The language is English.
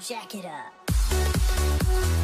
Jack it up.